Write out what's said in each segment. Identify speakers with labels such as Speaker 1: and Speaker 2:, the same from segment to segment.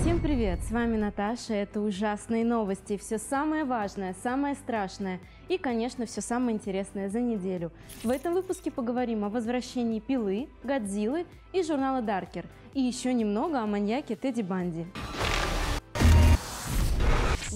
Speaker 1: Всем привет! С вами Наташа. Это ужасные новости. Все самое важное, самое страшное и, конечно, все самое интересное за неделю. В этом выпуске поговорим о возвращении Пилы, Годзиллы и журнала Даркер. И еще немного о маньяке Тедди Банди.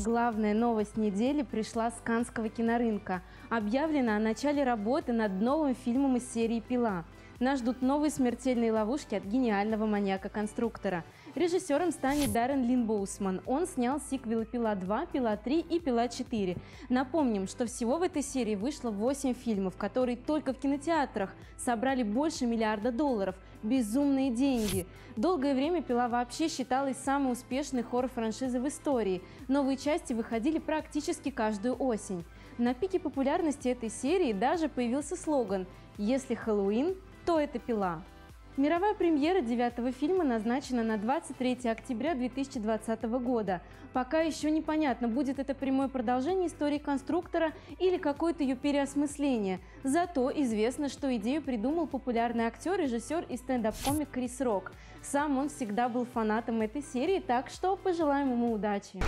Speaker 1: Главная новость недели пришла с Канского кинорынка. Объявлено о начале работы над новым фильмом из серии «Пила». Нас ждут новые смертельные ловушки от гениального маньяка-конструктора. Режиссером станет Даррен Лин Боусман. Он снял сиквелы «Пила 2», «Пила 3» и «Пила 4». Напомним, что всего в этой серии вышло 8 фильмов, которые только в кинотеатрах собрали больше миллиарда долларов. Безумные деньги. Долгое время «Пила» вообще считалась самой успешной хоррор-франшизой в истории. Новые части выходили практически каждую осень. На пике популярности этой серии даже появился слоган «Если Хэллоуин, то это пила. Мировая премьера девятого фильма назначена на 23 октября 2020 года. Пока еще непонятно, будет это прямое продолжение истории конструктора или какое-то ее переосмысление. Зато известно, что идею придумал популярный актер, режиссер и стендап-комик Крис Рок. Сам он всегда был фанатом этой серии, так что пожелаем ему удачи.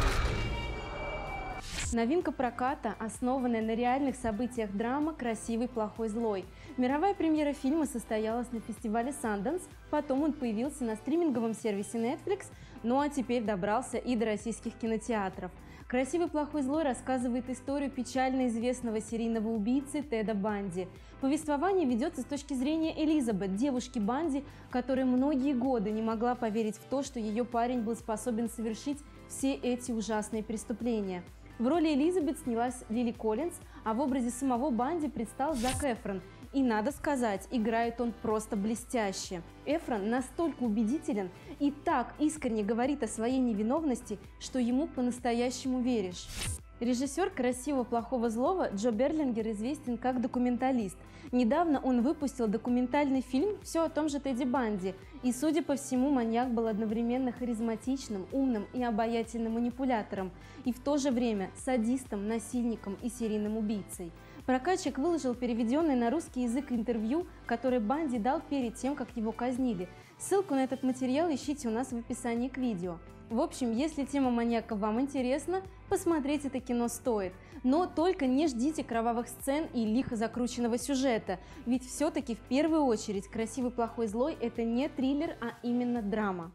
Speaker 1: Новинка проката, основанная на реальных событиях драма «Красивый, плохой, злой». Мировая премьера фильма состоялась на фестивале Sundance, потом он появился на стриминговом сервисе Netflix, ну а теперь добрался и до российских кинотеатров. «Красивый, плохой, злой» рассказывает историю печально известного серийного убийцы Теда Банди. Повествование ведется с точки зрения Элизабет, девушки Банди, которая многие годы не могла поверить в то, что ее парень был способен совершить все эти ужасные преступления. В роли Элизабет снялась Лили Коллинз, а в образе самого Банди предстал Зак Эфрон. И надо сказать, играет он просто блестяще. Эфрон настолько убедителен и так искренне говорит о своей невиновности, что ему по-настоящему веришь. Режиссер «Красиво, плохого, злого» Джо Берлингер известен как документалист. Недавно он выпустил документальный фильм «Все о том же Тедди Банди». И, судя по всему, маньяк был одновременно харизматичным, умным и обаятельным манипулятором, и в то же время садистом, насильником и серийным убийцей. Прокатчик выложил переведенное на русский язык интервью, которое Банди дал перед тем, как его казнили. Ссылку на этот материал ищите у нас в описании к видео. В общем, если тема маньяка вам интересна, посмотреть это кино стоит. Но только не ждите кровавых сцен и лихо закрученного сюжета, ведь все-таки в первую очередь «Красивый, плохой, злой» – это не триллер, а именно драма.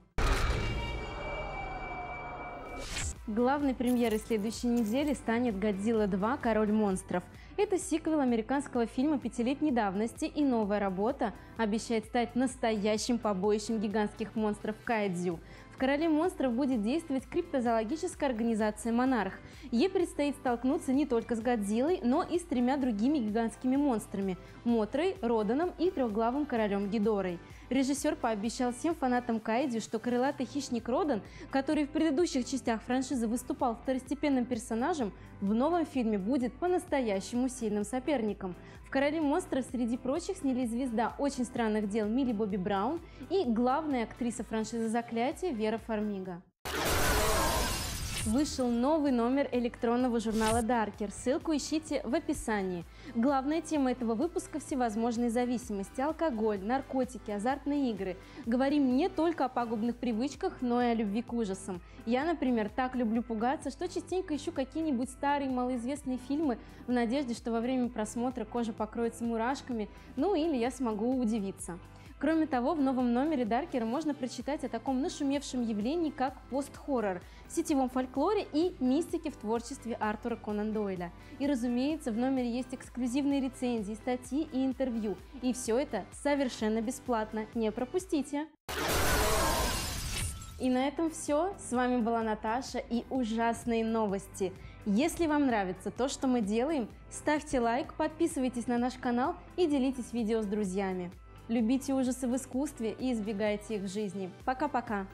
Speaker 1: Главной премьерой следующей недели станет «Годзилла 2. Король монстров». Это сиквел американского фильма пятилетней давности, и новая работа обещает стать настоящим побоищем гигантских монстров кайдзю. «Короле монстров» будет действовать криптозоологическая организация «Монарх». Ей предстоит столкнуться не только с Годзиллой, но и с тремя другими гигантскими монстрами – Мотрой, Роданом и трехглавым королем Гидорой. Режиссер пообещал всем фанатам Кайдзи, что крылатый хищник Родан, который в предыдущих частях франшизы выступал второстепенным персонажем, в новом фильме будет по-настоящему сильным соперником. В «Короле монстров» среди прочих снялись звезда «Очень странных дел» Милли Бобби Браун и главная актриса франшизы «Заклятие» Вера Фармига. Вышел новый номер электронного журнала Darker. Ссылку ищите в описании. Главная тема этого выпуска – всевозможные зависимости, алкоголь, наркотики, азартные игры. Говорим не только о пагубных привычках, но и о любви к ужасам. Я, например, так люблю пугаться, что частенько ищу какие-нибудь старые малоизвестные фильмы в надежде, что во время просмотра кожа покроется мурашками, ну или я смогу удивиться. Кроме того, в новом номере Даркера можно прочитать о таком нашумевшем явлении, как пост-хоррор, сетевом фольклоре и мистике в творчестве Артура Конан Дойля. И, разумеется, в номере есть эксклюзивные рецензии, статьи и интервью. И все это совершенно бесплатно. Не пропустите! И на этом все. С вами была Наташа и ужасные новости. Если вам нравится то, что мы делаем, ставьте лайк, подписывайтесь на наш канал и делитесь видео с друзьями. Любите ужасы в искусстве и избегайте их в жизни. Пока-пока!